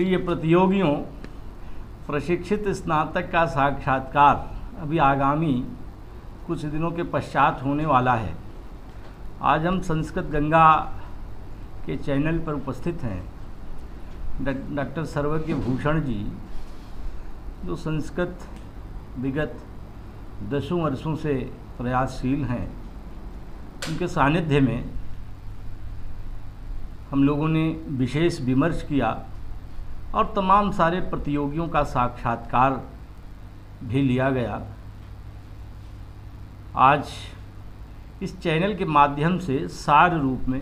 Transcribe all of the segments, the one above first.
प्रिय प्रतियोगियों, प्रशिक्षित स्नातक का साक्षात्कार अभी आगामी कुछ दिनों के पश्चात होने वाला है। आज हम संस्कृत गंगा के चैनल पर उपस्थित हैं। डॉक्टर सर्वज्ञ भूषण जी, जो संस्कृत विगत दसों वर्षों से प्रयासशील हैं। उनके सानिध्य में हम लोगों ने विशेष विमर्श किया और तमाम सारे प्रतियोगियों का साक्षात्कार भी लिया गया। आज इस चैनल के माध्यम से सार रूप में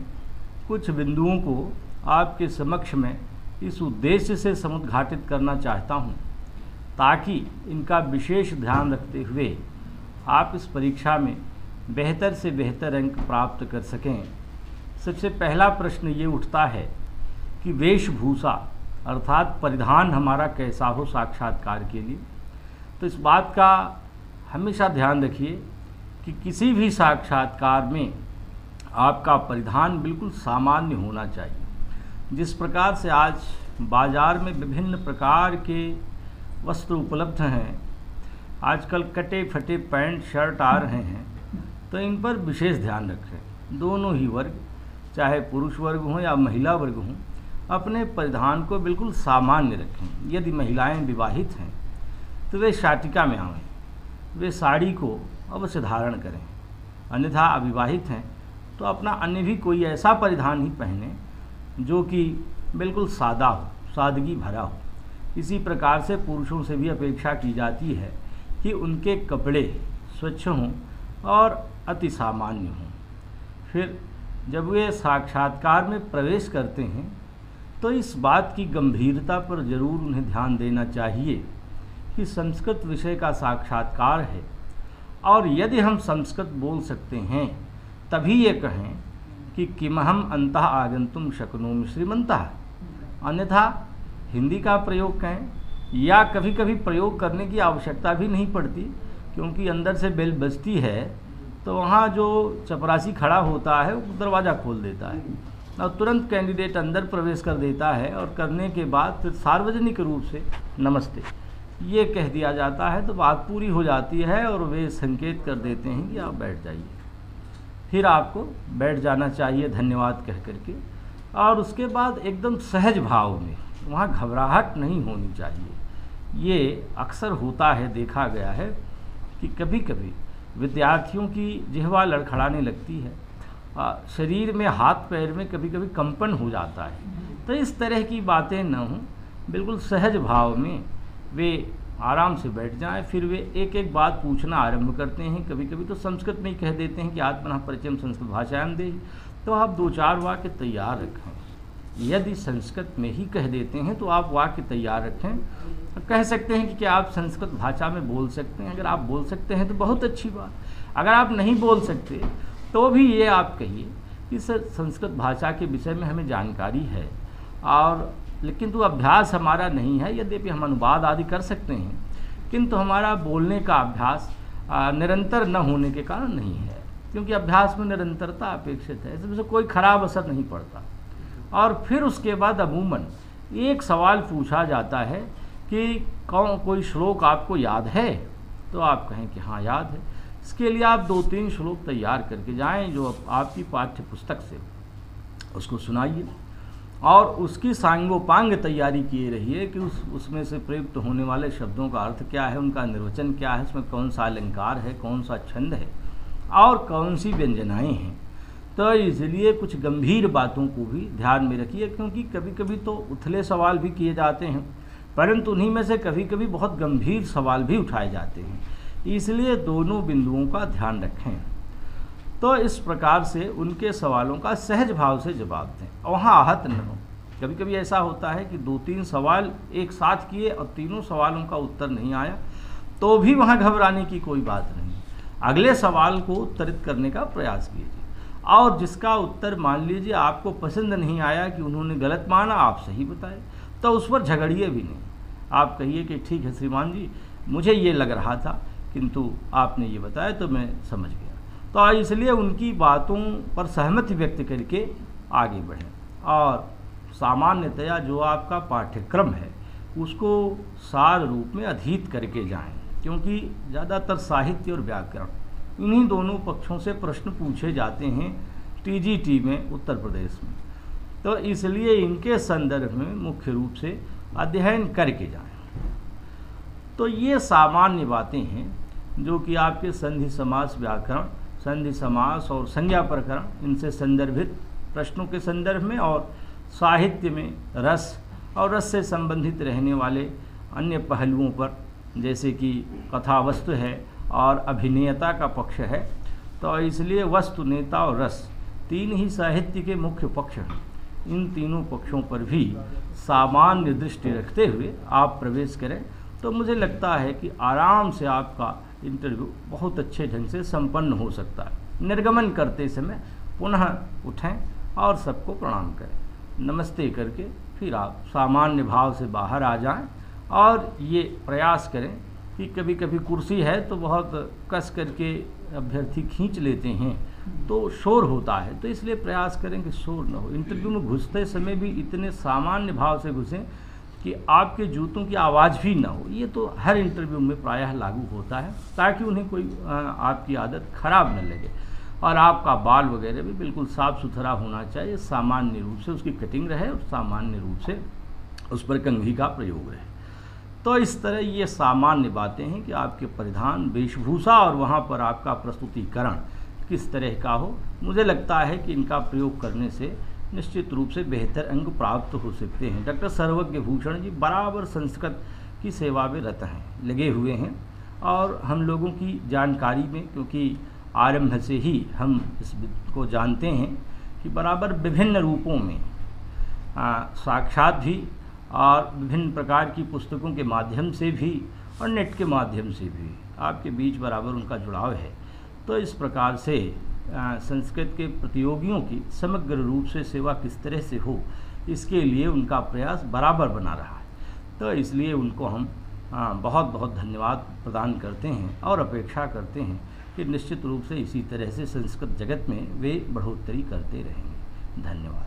कुछ बिंदुओं को आपके समक्ष में इस उद्देश्य से समुद्घाटित करना चाहता हूँ, ताकि इनका विशेष ध्यान रखते हुए आप इस परीक्षा में बेहतर से बेहतर अंक प्राप्त कर सकें। सबसे पहला प्रश्न ये उठता है कि वेशभूषा अर्थात परिधान हमारा कैसा हो साक्षात्कार के लिए। तो इस बात का हमेशा ध्यान रखिए कि किसी भी साक्षात्कार में आपका परिधान बिल्कुल सामान्य होना चाहिए। जिस प्रकार से आज बाज़ार में विभिन्न प्रकार के वस्त्र उपलब्ध हैं, आजकल कटे फटे पैंट, शर्ट आ रहे हैं तो इन पर विशेष ध्यान रखें। दोनों ही वर्ग, चाहे पुरुष वर्ग हों या महिला वर्ग हों अपने परिधान को बिल्कुल सामान्य रखें। यदि महिलाएँ विवाहित हैं तो वे शाटिका में आवें वे साड़ी को अवश्य धारण करें। अन्यथा अविवाहित हैं तो अपना अन्य भी कोई ऐसा परिधान ही पहने जो कि बिल्कुल सादा हो, सादगी भरा हो। इसी प्रकार से पुरुषों से भी अपेक्षा की जाती है कि उनके कपड़े स्वच्छ हों और अति सामान्य हों। फिर जब वे साक्षात्कार में प्रवेश करते हैं तो इस बात की गंभीरता पर ज़रूर उन्हें ध्यान देना चाहिए कि संस्कृत विषय का साक्षात्कार है। और यदि हम संस्कृत बोल सकते हैं, तभी ये कहें कि किमहम अंतः आगंतुम शकुनोम श्रीमंता अन्यथा हिंदी का प्रयोग कहें या कभी कभी प्रयोग करने की आवश्यकता भी नहीं पड़ती, क्योंकि अंदर से बेल बजती है तो वहाँ जो चपरासी खड़ा होता है, वो दरवाज़ा खोल देता है। और तुरंत कैंडिडेट अंदर प्रवेश कर देता है और करने के बाद फिर सार्वजनिक रूप से नमस्ते। ये कह दिया जाता है तो बात पूरी हो जाती है और वे संकेत कर देते हैं कि आप बैठ जाइए। फिर आपको बैठ जाना चाहिए, धन्यवाद कह करके। और उसके बाद एकदम सहज भाव में, वहाँ घबराहट नहीं होनी चाहिए। ये अक्सर होता है, देखा गया है कि कभी कभी विद्यार्थियों की जिहवा लड़खड़ाने लगती है। शरीर में, हाथ पैर में कभी कभी कंपन हो जाता है। तो इस तरह की बातें न हों। बिल्कुल सहज भाव में वे आराम से बैठ जाएँ, फिर वे एक एक बात पूछना आरंभ करते हैं। कभी कभी तो संस्कृत में ही कह देते हैं कि आत्मना परिचय संस्कृत भाषाएँ दे। तो आप दो चार वाक्य तैयार रखें। यदि संस्कृत में ही कह देते हैं तो आप वाक्य तैयार रखें। कह सकते हैं कि क्या आप संस्कृत भाषा में बोल सकते हैं? अगर आप बोल सकते हैं तो बहुत अच्छी बात। अगर आप नहीं बोल सकते तो भी ये आप कहिए कि सर संस्कृत भाषा के विषय में हमें जानकारी है। और लेकिन तो अभ्यास हमारा नहीं है, यद्यपि हम अनुवाद आदि कर सकते हैं, किंतु हमारा बोलने का अभ्यास निरंतर न होने के कारण नहीं है, क्योंकि अभ्यास में निरंतरता अपेक्षित है, इसमें से कोई खराब असर नहीं पड़ता। और फिर उसके बाद अमूमन एक सवाल पूछा जाता है कि कौन कोई श्लोक आपको याद है? तो आप कहें कि हाँ याद है। इसके लिए आप दो तीन श्लोक तैयार करके जाएँ जो आपकी पाठ्य पुस्तक से। उसको सुनाइए और उसकी सांगोपांग तैयारी किए रहिए कि उस, उसमें से प्रयुक्त होने वाले शब्दों का अर्थ क्या है, उनका निर्वचन क्या है, उसमें कौन सा अलंकार है, कौन सा छंद है और कौन सी व्यंजनाएँ हैं। तो इसलिए कुछ गंभीर बातों को भी ध्यान में रखिए, क्योंकि कभी कभी तो उथले सवाल भी किए जाते हैं, परंतु उन्हीं में से कभी कभी बहुत गंभीर सवाल भी उठाए जाते हैं। इसलिए दोनों बिंदुओं का ध्यान रखें। तो इस प्रकार से उनके सवालों का सहज भाव से जवाब दें। वहाँ आहत न हो। कभी कभी ऐसा होता है कि दो तीन सवाल एक साथ किए और तीनों सवालों का उत्तर नहीं आया तो भी वहाँ घबराने की कोई बात नहीं। अगले सवाल को उत्तरित करने का प्रयास कीजिए। और जिसका उत्तर मान लीजिए आपको पसंद नहीं आया कि उन्होंने गलत माना, आप सही बताए। तो उस पर झगड़िए भी नहीं। आप कहिए कि, ठीक है श्रीमान जी, मुझे ये लग रहा था किंतु आपने ये बताया तो मैं समझ गया। तो इसलिए उनकी बातों पर सहमति व्यक्त करके आगे बढ़ें। और सामान्यतया जो आपका पाठ्यक्रम है, उसको सार रूप में अधीत करके जाएँ, क्योंकि ज़्यादातर साहित्य और व्याकरण, इन्हीं दोनों पक्षों से प्रश्न पूछे जाते हैं टीजीटी में, उत्तर प्रदेश में। तो इसलिए इनके संदर्भ में मुख्य रूप से अध्ययन करके जाएँ। तो ये सामान्य बातें हैं, जो कि आपके संधि समास व्याकरण, संधि समास और संज्ञा प्रकरण, इनसे संदर्भित प्रश्नों के संदर्भ में और साहित्य में रस और रस से संबंधित रहने वाले अन्य पहलुओं पर, जैसे कि कथा वस्तु है और अभिनेता का पक्ष है तो इसलिए वस्तु, नेता और रस तीन ही साहित्य के मुख्य पक्ष हैं। इन तीनों पक्षों पर भी सामान्य दृष्टि रखते हुए आप प्रवेश करें। तो मुझे लगता है कि आराम से आपका इंटरव्यू बहुत अच्छे ढंग से संपन्न हो सकता है। निर्गमन करते समय पुनः उठें और सबको प्रणाम करें। नमस्ते करके फिर आप सामान्य भाव से बाहर आ जाएँ और ये प्रयास करें कि कभी कभी कुर्सी है तो बहुत कस करके अभ्यर्थी खींच लेते हैं तो शोर होता है। तो इसलिए प्रयास करें कि शोर न हो। इंटरव्यू में घुसते समय भी इतने सामान्य भाव से घुसें कि आपके जूतों की आवाज़ भी ना हो। ये तो हर इंटरव्यू में प्रायः लागू होता है, ताकि उन्हें कोई आपकी आदत खराब न लगे। और आपका बाल वगैरह भी बिल्कुल साफ़ सुथरा होना चाहिए, सामान्य रूप से उसकी कटिंग रहे और सामान्य रूप से उस पर कंघी का प्रयोग रहे। तो इस तरह ये सामान्य बातें हैं कि आपके परिधान, वेशभूषा और वहाँ पर आपका प्रस्तुतिकरण किस तरह का हो, मुझे लगता है कि इनका प्रयोग करने से निश्चित रूप से बेहतर अंग प्राप्त हो सकते हैं। डॉक्टर सर्वज्ञ भूषण जी बराबर संस्कृत की सेवा में रत हैं लगे हुए हैं। और हम लोगों की जानकारी में क्योंकि आरंभ से ही हम इस को जानते हैं कि बराबर विभिन्न रूपों में आ, साक्षात भी और विभिन्न प्रकार की पुस्तकों के माध्यम से भी और नेट के माध्यम से भी आपके बीच बराबर उनका जुड़ाव है। तो इस प्रकार से संस्कृत के प्रतियोगियों की समग्र रूप से सेवा किस तरह से हो, इसके लिए उनका प्रयास बराबर बना रहा है। तो इसलिए उनको हम बहुत बहुत धन्यवाद प्रदान करते हैं और अपेक्षा करते हैं कि निश्चित रूप से इसी तरह से संस्कृत जगत में वे बढ़ोतरी करते रहेंगे। धन्यवाद।